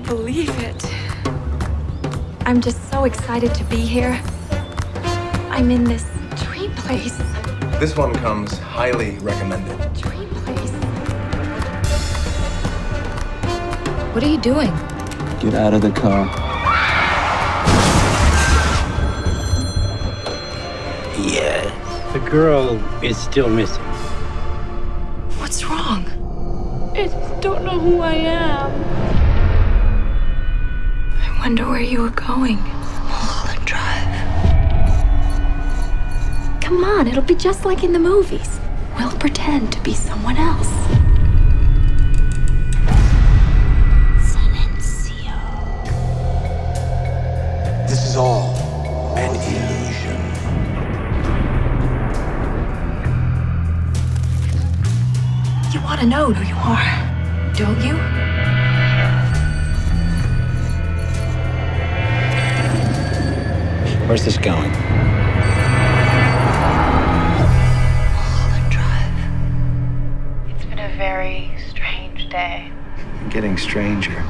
can't believe it. I'm just so excited to be here. I'm in this dream place. This one comes highly recommended. Dream place. What are you doing? Get out of the car. Yeah. The girl is still missing. What's wrong? I just don't know who I am. I wonder where you were going. Mulholland Drive. Come on, it'll be just like in the movies. We'll pretend to be someone else. Silencio. This is all an illusion. You want to know who you are, don't you? Where's this going? Mulholland Drive. It's been a very strange day. Getting stranger.